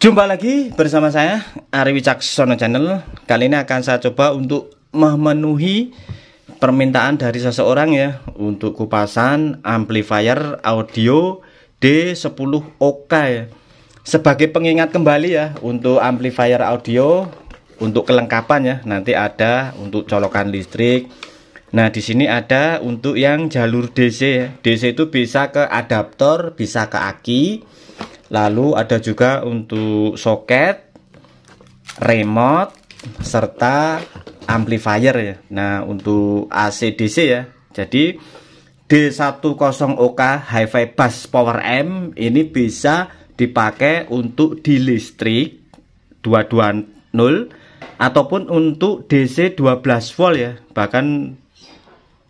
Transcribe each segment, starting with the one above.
Jumpa lagi bersama saya Ari Wicaksono Channel. Kali ini akan saya coba untuk memenuhi permintaan dari seseorang ya untuk kupasan amplifier audio D10 OK ya. Sebagai pengingat kembali ya untuk amplifier audio untuk kelengkapan ya nanti ada untuk colokan listrik. Nah di sini ada untuk yang jalur DC ya. DC itu bisa ke adaptor, bisa ke aki Lalu ada juga untuk soket, remote, serta amplifier ya. Nah, untuk AC DC ya. Jadi D10OK Hi-Fi Bass Power M ini bisa dipakai untuk di listrik 220 ataupun untuk DC 12 volt ya. Bahkan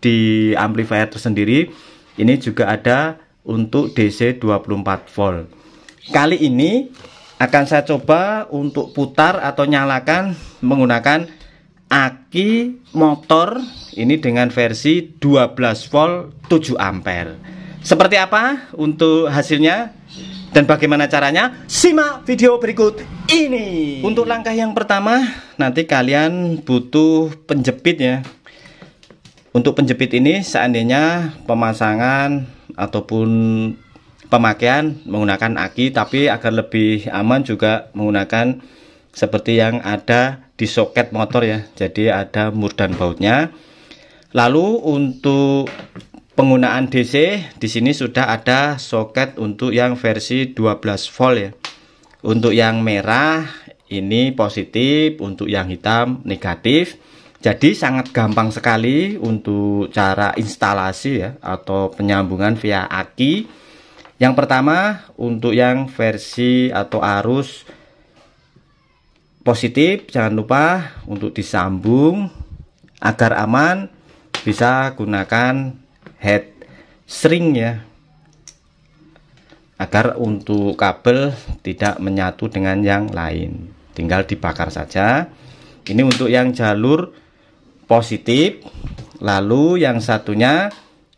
di amplifier tersendiri ini juga ada untuk DC 24 volt. Kali ini akan saya coba untuk putar atau nyalakan menggunakan aki motor ini dengan versi 12 volt 7 ampere. Seperti apa untuk hasilnya dan bagaimana caranya? Simak video berikut ini. Untuk langkah yang pertama, nanti kalian butuh penjepit ya. Untuk penjepit ini seandainya pemasangan ataupun pemakaian menggunakan aki tapi agar lebih aman juga menggunakan seperti yang ada di soket motor ya. Jadi ada mur dan bautnya. Lalu untuk penggunaan DC di sini sudah ada soket untuk yang versi 12 volt ya. Untuk yang merah ini positif untuk yang hitam negatif. Jadi sangat gampang sekali untuk cara instalasi ya atau penyambungan via aki yang pertama untuk yang versi atau arus positif jangan lupa untuk disambung agar aman bisa gunakan head string ya. Agar untuk kabel tidak menyatu dengan yang lain. Tinggal dibakar saja. Ini untuk yang jalur positif lalu yang satunya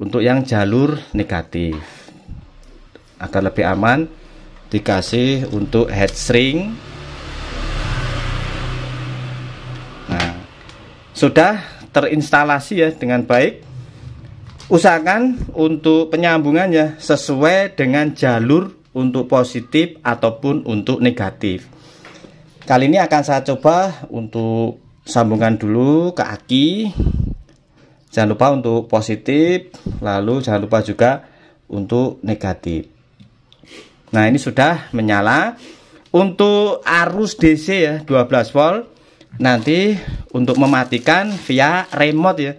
untuk yang jalur negatif agar lebih aman dikasih untuk head string nah sudah terinstalasi ya dengan baik. Usahakan untuk penyambungannya sesuai dengan jalur untuk positif ataupun untuk negatif. Kali ini akan saya coba untuk sambungan dulu ke aki. Jangan lupa untuk positif lalu jangan lupa juga untuk negatif Nah ini sudah menyala. Untuk arus DC ya 12 volt Nanti untuk mematikan via remote ya.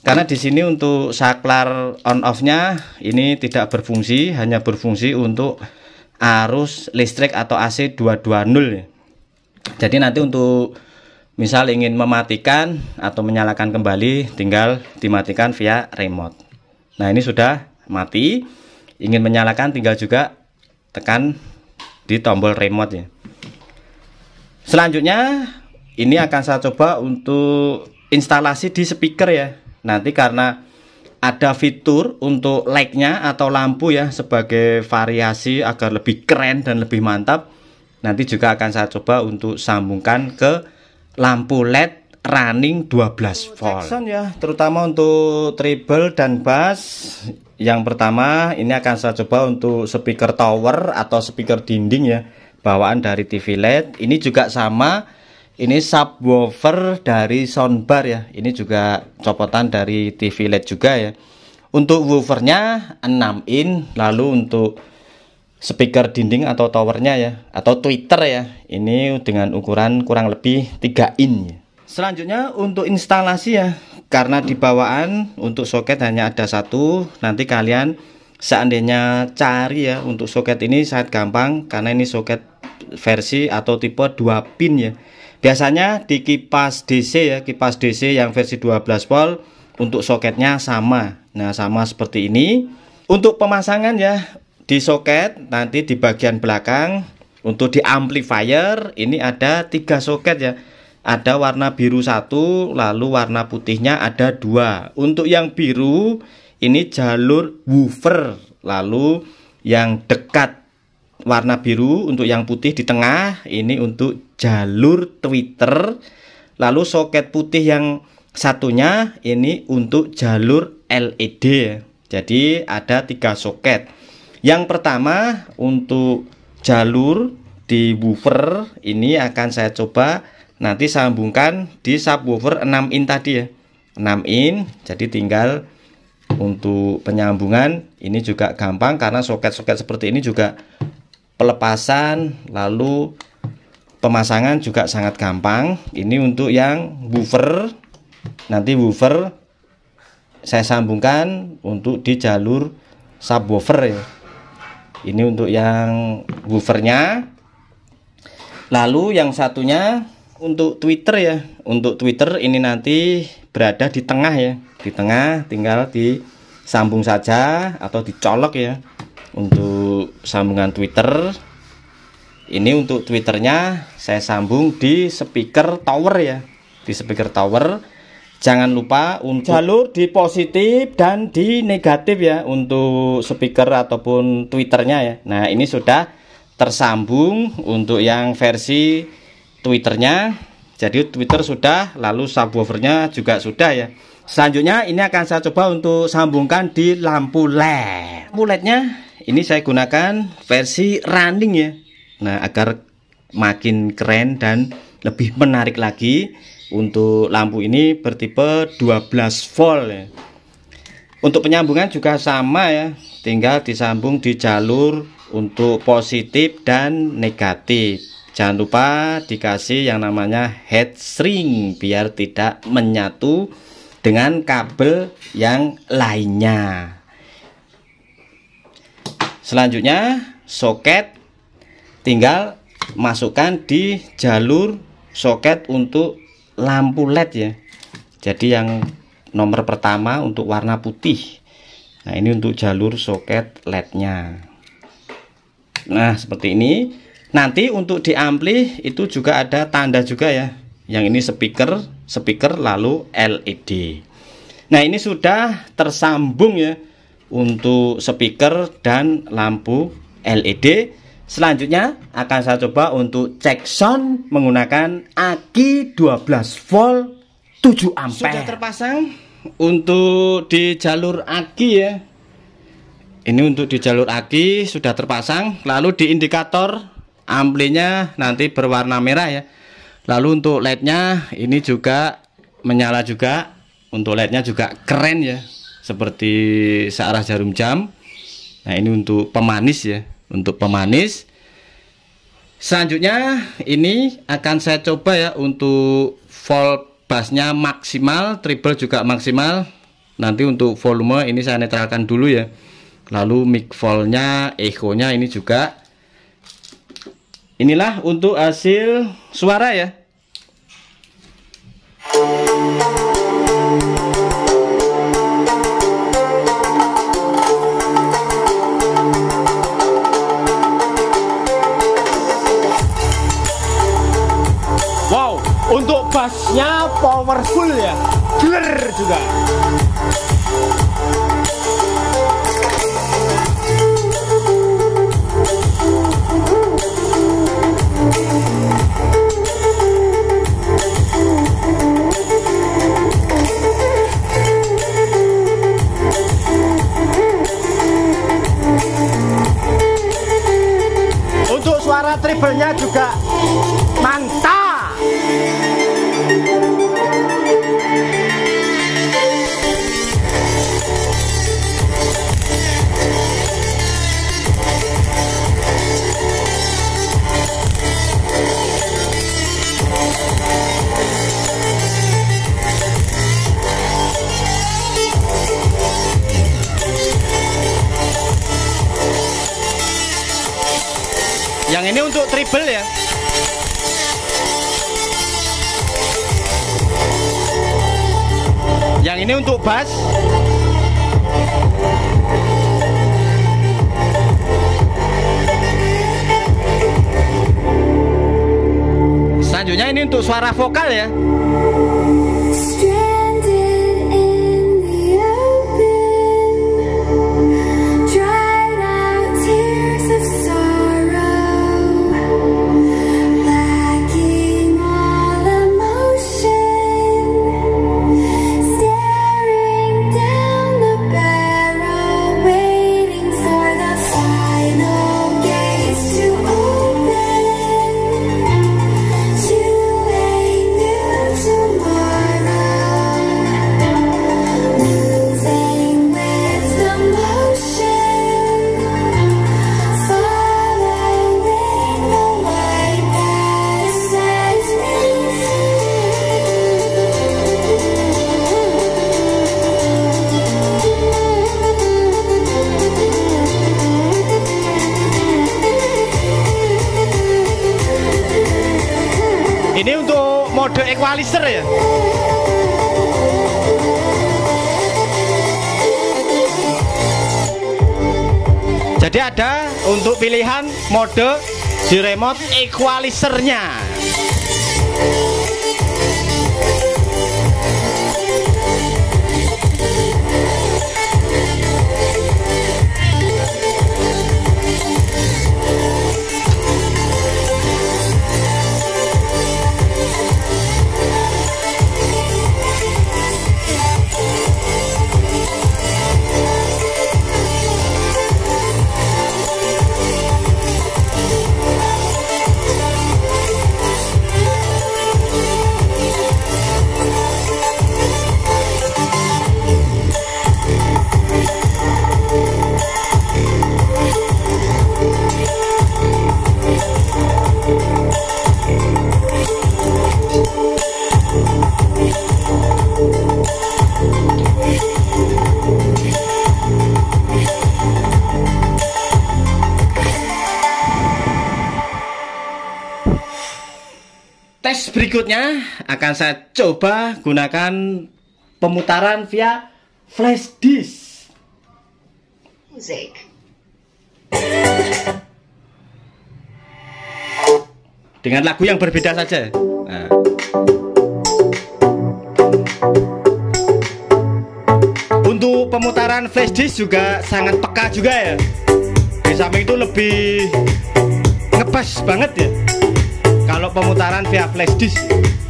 Karena di sini untuk saklar on off nya Ini tidak berfungsi Hanya berfungsi untuk arus listrik atau AC 220 ya. Jadi nanti untuk misal ingin mematikan atau menyalakan kembali tinggal dimatikan via remote. Nah ini sudah mati. Ingin menyalakan tinggal juga tekan di tombol remote ya selanjutnya ini akan saya coba untuk instalasi di speaker ya. Nanti karena ada fitur untuk light-nya atau lampu ya sebagai variasi agar lebih keren dan lebih mantap nanti juga akan saya coba untuk sambungkan ke lampu LED running 12 volt. Ya terutama untuk treble dan bass yang pertama ini akan saya coba untuk speaker tower atau speaker dinding ya bawaan dari TV LED. Ini juga sama ini subwoofer dari soundbar ya. Ini juga copotan dari TV LED juga ya. Untuk woofernya 6 in lalu untuk speaker dinding atau towernya ya atau Twitter ya. Ini dengan ukuran kurang lebih 3 in ya. Selanjutnya untuk instalasi ya. Karena di bawaan untuk soket hanya ada satu. Nanti kalian seandainya cari ya untuk soket ini sangat gampang. Karena ini soket versi atau tipe 2 pin ya. Biasanya di kipas DC ya kipas DC yang versi 12 volt untuk soketnya sama. Nah sama seperti ini. Untuk pemasangan ya di soket nanti di bagian belakang untuk di amplifier ini ada tiga soket ya ada warna biru satu lalu warna putihnya ada dua. Untuk yang biru ini jalur woofer lalu yang dekat warna biru. Untuk yang putih di tengah ini untuk jalur Twitter. Lalu soket putih yang satunya ini untuk jalur LED jadi ada tiga soket. Yang pertama untuk jalur di woofer ini akan saya coba nanti sambungkan di subwoofer 6 in tadi ya. 6 in jadi tinggal untuk penyambungan ini juga gampang karena soket-soket seperti ini juga pelepasan lalu pemasangan juga sangat gampang. Ini untuk yang woofer. Nanti woofer saya sambungkan untuk di jalur subwoofer ya. Ini untuk yang woofernya. Lalu yang satunya untuk Twitter ya untuk Twitter ini nanti berada di tengah ya. Di tengah tinggal disambung saja atau dicolok ya. Untuk sambungan Twitter. Ini untuk Twitternya saya sambung di speaker tower ya. Di speaker tower. Jangan lupa untuk jalur di positif dan di negatif ya untuk speaker ataupun Twitternya ya. Nah ini sudah tersambung untuk yang versi Twitternya. Jadi Twitter sudah lalu subwoofernya juga sudah ya. Selanjutnya ini akan saya coba untuk sambungkan di lampu LED. Lampu LED-nya ini saya gunakan versi running ya. Nah agar makin keren dan lebih menarik lagi untuk lampu ini bertipe 12 volt ya. untuk penyambungan juga sama ya. Tinggal disambung di jalur untuk positif dan negatif jangan lupa dikasih yang namanya head shrink biar tidak menyatu dengan kabel yang lainnya. Selanjutnya soket tinggal masukkan di jalur soket untuk lampu LED ya. Jadi yang nomor pertama untuk warna putih. Nah ini untuk jalur soket LED nya nah seperti ini nanti untuk di ampli itu juga ada tanda juga ya yang ini speaker speaker lalu LED nah ini sudah tersambung ya untuk speaker dan lampu LED Selanjutnya akan saya coba untuk cek sound menggunakan aki 12 volt 7 ampere. Sudah terpasang untuk di jalur aki ya. Ini untuk di jalur aki sudah terpasang. Lalu di indikator amplinya nanti berwarna merah ya. Lalu untuk lednya ini juga menyala juga. Untuk lednya juga keren ya. Seperti searah jarum jam. Nah ini untuk pemanis ya untuk pemanis selanjutnya ini akan saya coba ya untuk volt bassnya maksimal treble juga maksimal nanti untuk volume ini saya netralkan dulu ya lalu mic voltnya echo nya ini juga inilah untuk hasil suara ya. Untuk bassnya powerful ya. Gler juga triplenya juga mantap Yang ini untuk triple ya. Yang ini untuk bass. Selanjutnya ini untuk suara vokal ya. Equalizer ya. Jadi ada untuk pilihan mode di remote equalizernya. Berikutnya akan saya coba gunakan pemutaran via flash disk. Music. Dengan lagu yang berbeda saja. Nah. Untuk pemutaran flash disk juga sangat peka juga ya. Di samping itu lebih ngebas banget ya. Pemutaran via flash disk.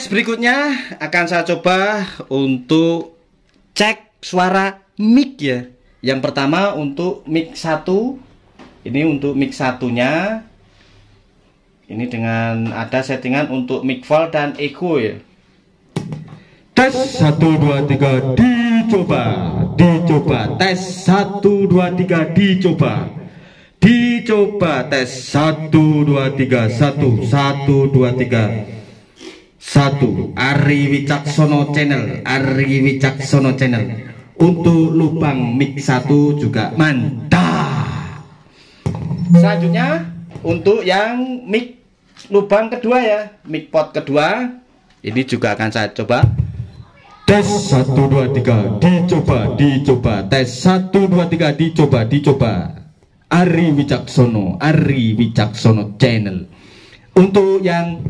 Tes berikutnya akan saya coba untuk cek suara mic ya. Yang pertama untuk mic 1. Ini untuk mic satunya. Ini dengan ada settingan untuk mic vol dan echo ya. Tes 1 2 3 dicoba. Dicoba. Tes 1 2 3 dicoba. Dicoba tes 1 2 3 1 1 2 3 satu Ari Wicaksono Channel Ari Wicaksono Channel. Untuk lubang mic satu juga mantap. Selanjutnya untuk yang mic lubang kedua ya mic pot kedua. Ini juga akan saya coba. Tes 1 2 3 dicoba dicoba. Tes 1 2 3 dicoba dicoba. Ari Wicaksono Ari Wicaksono Channel. Untuk yang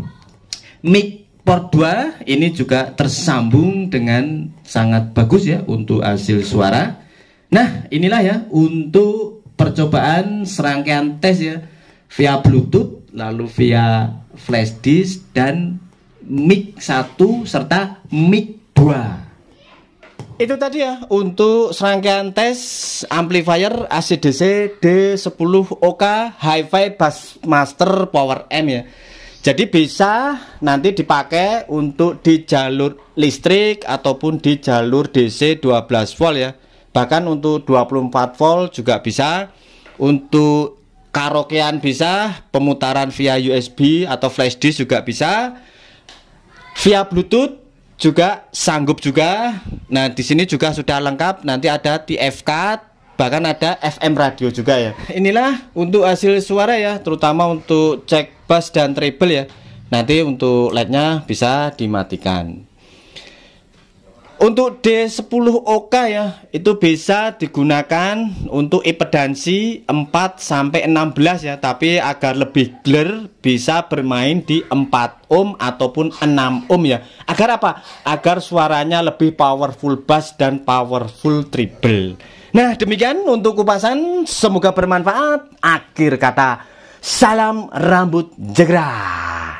mic port 2 ini juga tersambung dengan sangat bagus ya untuk hasil suara. Nah, inilah ya untuk percobaan serangkaian tes ya via Bluetooth, lalu via flash disk dan mic 1 serta mic 2. Itu tadi ya untuk serangkaian tes amplifier ACDC D10OK Hi-Fi Bass Master Power M ya. Jadi bisa nanti dipakai untuk di jalur listrik ataupun di jalur DC 12 volt ya. Bahkan untuk 24 volt juga bisa. Untuk karaokean bisa, pemutaran via USB atau flash disk juga bisa. Via Bluetooth juga sanggup juga. Nah, di sini juga sudah lengkap. Nanti ada TF card, bahkan ada FM radio juga ya. Inilah untuk hasil suara ya, terutama untuk cek bass dan treble ya. Nanti untuk LED-nya bisa dimatikan. Untuk D10OK ya, itu bisa digunakan untuk impedansi 4 sampai 16 ya, tapi agar lebih clear bisa bermain di 4 ohm ataupun 6 ohm ya. Agar apa? Agar suaranya lebih powerful bass dan powerful treble. Nah, demikian untuk kupasan, semoga bermanfaat. Akhir kata, Salam rambut jegrah.